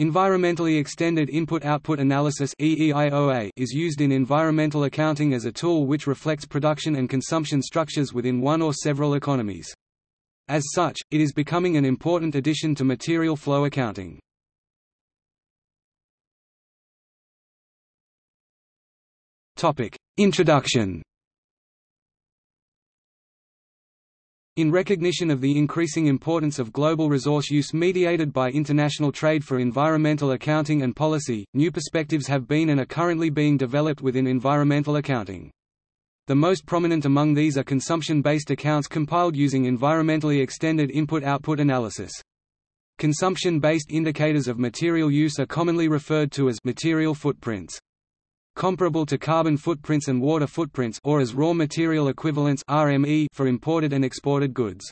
Environmentally Extended Input-Output Analysis is used in environmental accounting as a tool which reflects production and consumption structures within one or several economies. As such, it is becoming an important addition to material flow accounting. Introduction In recognition of the increasing importance of global resource use mediated by international trade for environmental accounting and policy, new perspectives have been and are currently being developed within environmental accounting. The most prominent among these are consumption-based accounts compiled using environmentally extended input-output analysis. Consumption-based indicators of material use are commonly referred to as material footprints comparable to carbon footprints and water footprints or as raw material equivalents RME for imported and exported goods.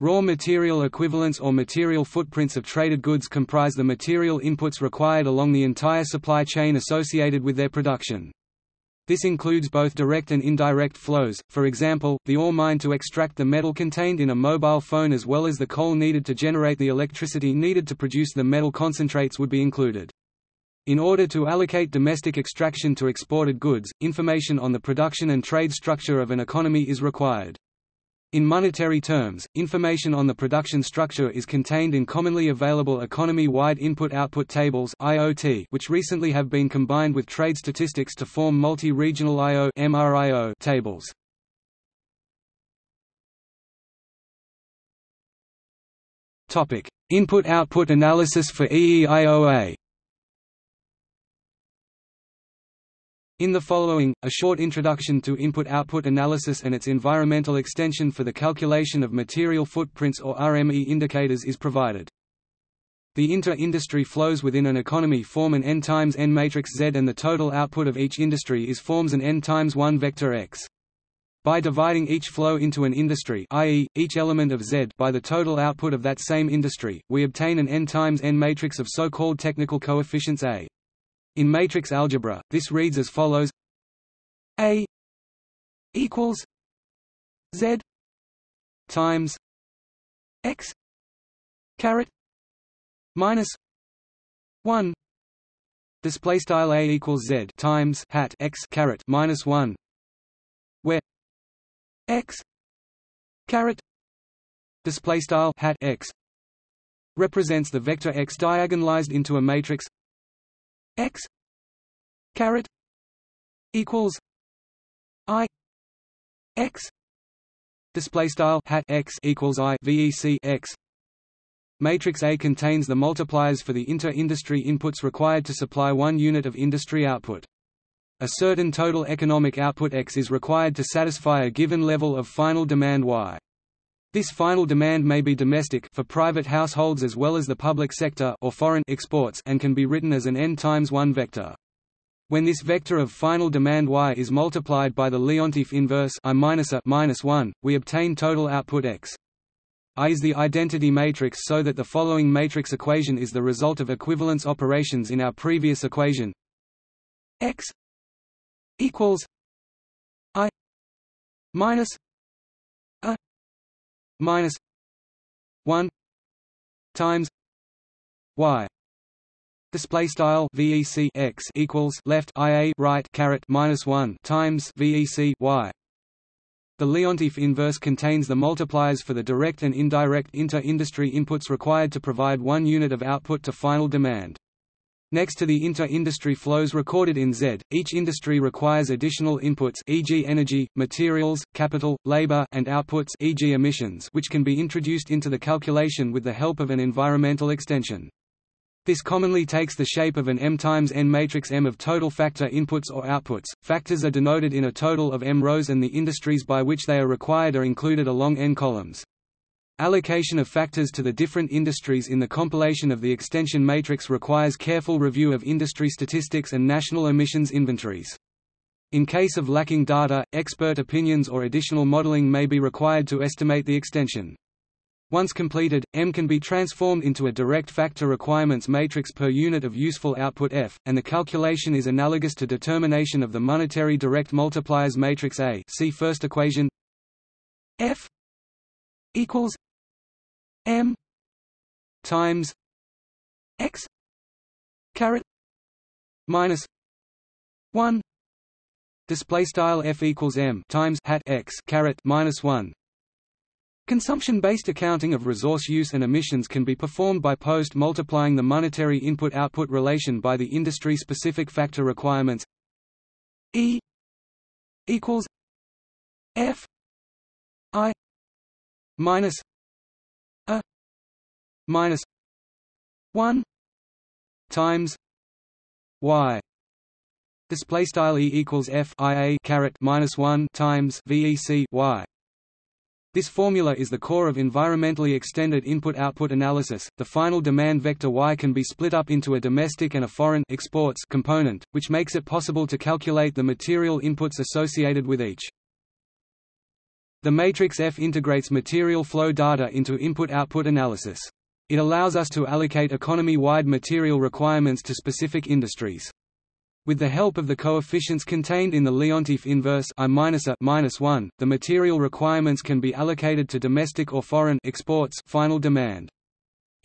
Raw material equivalents or material footprints of traded goods comprise the material inputs required along the entire supply chain associated with their production. This includes both direct and indirect flows, for example, the ore mined to extract the metal contained in a mobile phone as well as the coal needed to generate the electricity needed to produce the metal concentrates would be included. In order to allocate domestic extraction to exported goods, information on the production and trade structure of an economy is required. In monetary terms, information on the production structure is contained in commonly available economy-wide input-output tables (IOT), which recently have been combined with trade statistics to form multi-regional IO (MRIO) tables. Topic: Input-output analysis for EEIOA. In the following, a short introduction to input-output analysis and its environmental extension for the calculation of material footprints or RME indicators is provided. The inter-industry flows within an economy form an n times n matrix Z and the total output of each industry is forms an n times 1 vector X. By dividing each flow into an industry i.e., each element of Z by the total output of that same industry, we obtain an n times n matrix of so-called technical coefficients A. In matrix algebra, this reads as follows: A equals Z times X caret minus one. Display style A equals Z times hat X caret minus one where X caret display style hat X represents the vector X diagonalized into a matrix x caret equals i x display style hat x equals i vec x Matrix A contains the multipliers for the inter-industry inputs required to supply one unit of industry output. A certain total economic output X is required to satisfy a given level of final demand Y. This final demand may be domestic for private households as well as the public sector or foreign exports and can be written as an n times 1 vector. When this vector of final demand y is multiplied by the Leontief inverse I minus a minus 1, we obtain total output x. I is the identity matrix so that the following matrix equation is the result of equivalence operations in our previous equation x equals i minus minus 1 times y display style vec x equals left ia right caret minus 1 times vec y the Leontief inverse contains the multipliers for the direct and indirect inter-industry inputs required to provide one unit of output to final demand. Next to the inter-industry flows recorded in Z, each industry requires additional inputs e.g. energy, materials, capital, labor and outputs e.g. emissions which can be introduced into the calculation with the help of an environmental extension. This commonly takes the shape of an M times N matrix M of total factor inputs or outputs. Factors are denoted in a total of M rows and the industries by which they are required are included along N columns. Allocation of factors to the different industries in the compilation of the extension matrix requires careful review of industry statistics and national emissions inventories. In case of lacking data, expert opinions or additional modeling may be required to estimate the extension. Once completed, M can be transformed into a direct factor requirements matrix per unit of useful output F, and the calculation is analogous to determination of the monetary direct multipliers matrix A see first equation F equals M times X caret minus 1 display style f equals m times hat x caret minus 1 Consumption-based accounting of resource use and emissions can be performed by post multiplying the monetary input-output relation by the industry-specific factor requirements E equals F I minus a minus 1 times y display style e equals f i a caret minus 1 times vec y this formula is the core of environmentally extended input-output analysis. The final demand vector Y can be split up into a domestic and a foreign exports component, which makes it possible to calculate the material inputs associated with each. The matrix F integrates material flow data into input-output analysis. It allows us to allocate economy-wide material requirements to specific industries. With the help of the coefficients contained in the Leontief inverse I -a -1, the material requirements can be allocated to domestic or foreign exports final demand.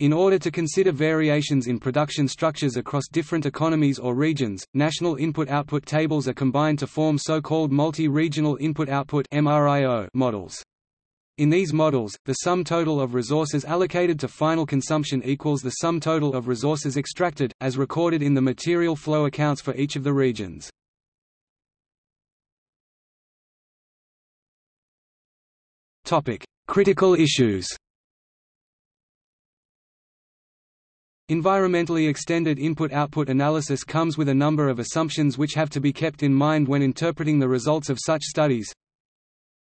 In order to consider variations in production structures across different economies or regions, national input-output tables are combined to form so-called multi-regional input-output models. In these models, the sum total of resources allocated to final consumption equals the sum total of resources extracted, as recorded in the material flow accounts for each of the regions. Critical issues Environmentally extended input-output analysis comes with a number of assumptions which have to be kept in mind when interpreting the results of such studies.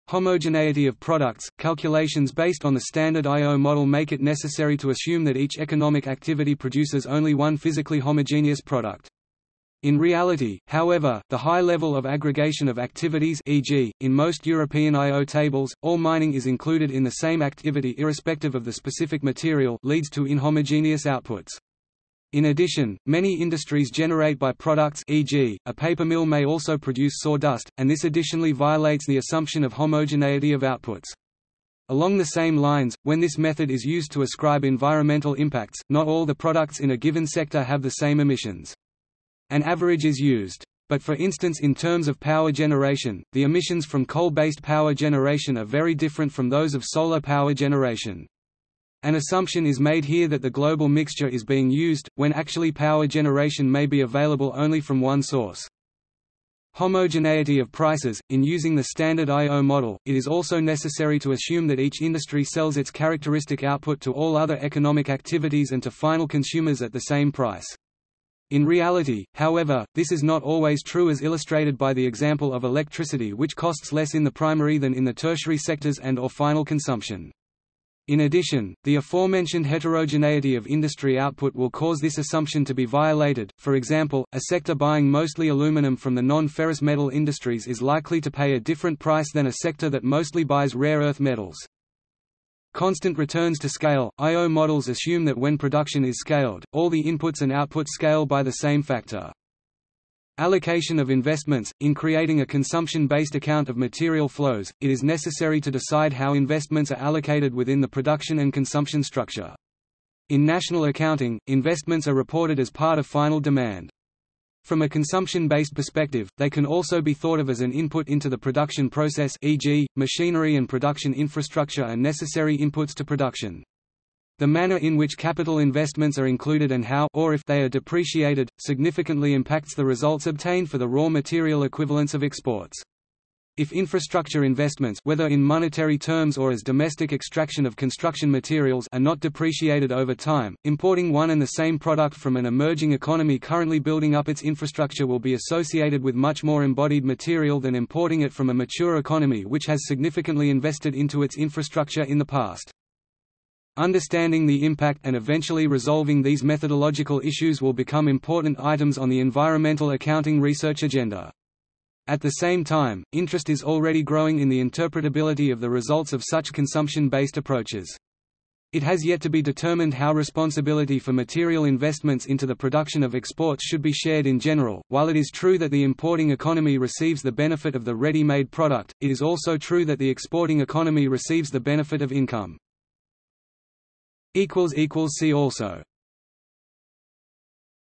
Homogeneity of products – Calculations based on the standard IO model make it necessary to assume that each economic activity produces only one physically homogeneous product. In reality, however, the high level of aggregation of activities e.g., in most European IO tables, all mining is included in the same activity irrespective of the specific material leads to inhomogeneous outputs. In addition, many industries generate by-products e.g., a paper mill may also produce sawdust, and this additionally violates the assumption of homogeneity of outputs. Along the same lines, when this method is used to ascribe environmental impacts, not all the products in a given sector have the same emissions. An average is used. But for instance in terms of power generation, the emissions from coal-based power generation are very different from those of solar power generation. An assumption is made here that the global mixture is being used, when actually power generation may be available only from one source. Homogeneity of prices – In using the standard I.O. model, it is also necessary to assume that each industry sells its characteristic output to all other economic activities and to final consumers at the same price. In reality, however, this is not always true as illustrated by the example of electricity which costs less in the primary than in the tertiary sectors and or final consumption. In addition, the aforementioned heterogeneity of industry output will cause this assumption to be violated. For example, a sector buying mostly aluminum from the non-ferrous metal industries is likely to pay a different price than a sector that mostly buys rare earth metals. Constant returns to scale – I.O. models assume that when production is scaled, all the inputs and outputs scale by the same factor. Allocation of investments – In creating a consumption-based account of material flows, it is necessary to decide how investments are allocated within the production and consumption structure. In national accounting, investments are reported as part of final demand. From a consumption-based perspective, they can also be thought of as an input into the production process e.g., machinery and production infrastructure are necessary inputs to production. The manner in which capital investments are included and how or if they are depreciated, significantly impacts the results obtained for the raw material equivalents of exports. If infrastructure investments whether in monetary terms or as domestic extraction of construction materials are not depreciated over time, importing one and the same product from an emerging economy currently building up its infrastructure will be associated with much more embodied material than importing it from a mature economy which has significantly invested into its infrastructure in the past. Understanding the impact and eventually resolving these methodological issues will become important items on the environmental accounting research agenda. At the same time, interest is already growing in the interpretability of the results of such consumption-based approaches. It has yet to be determined how responsibility for material investments into the production of exports should be shared in general. While it is true that the importing economy receives the benefit of the ready-made product, it is also true that the exporting economy receives the benefit of income. See also